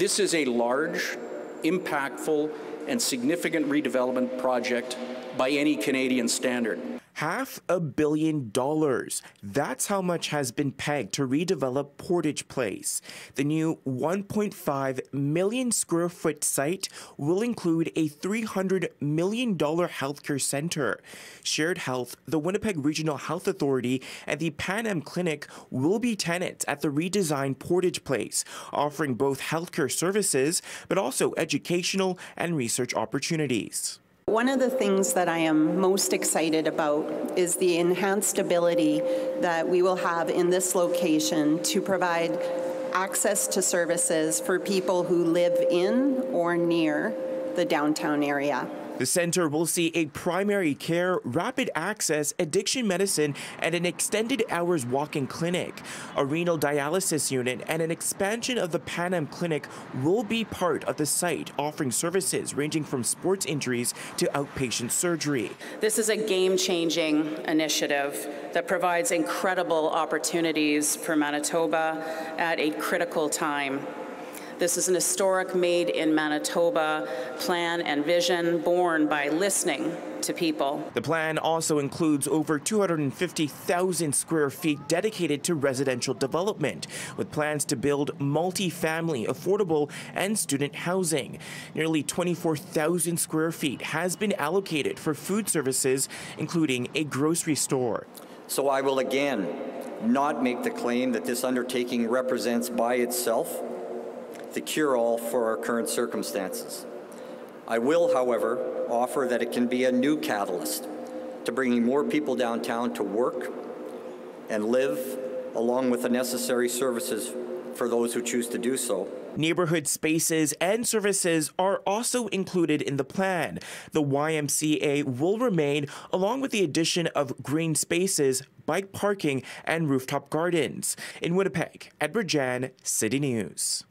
This is a large, impactful, and significant redevelopment project by any Canadian standard. Half a billion dollars. That's how much has been pegged to redevelop Portage Place. The new 1.5 million square foot site will include a $300 million healthcare center. Shared Health, the Winnipeg Regional Health Authority, and the Pan Am Clinic will be tenants at the redesigned Portage Place, offering both healthcare services but also educational and research opportunities. One of the things that I am most excited about is the enhanced ability that we will have in this location to provide access to services for people who live in or near the downtown area. The center will see a primary care, rapid access, addiction medicine, and an extended hours walk-in clinic. A renal dialysis unit and an expansion of the Pan Am Clinic will be part of the site, offering services ranging from sports injuries to outpatient surgery. This is a game-changing initiative that provides incredible opportunities for Manitoba at a critical time. This is an historic Made in Manitoba plan and vision born by listening to people. The plan also includes over 250,000 square feet dedicated to residential development, with plans to build multi-family, affordable, and student housing. Nearly 24,000 square feet has been allocated for food services, including a grocery store. So I will again not make the claim that this undertaking represents by itself the cure-all for our current circumstances. I will, however, offer that it can be a new catalyst to bringing more people downtown to work and live, along with the necessary services for those who choose to do so. Neighborhood spaces and services are also included in the plan. The YMCA will remain, along with the addition of green spaces, bike parking, and rooftop gardens. In Winnipeg, Edward Djan, City News.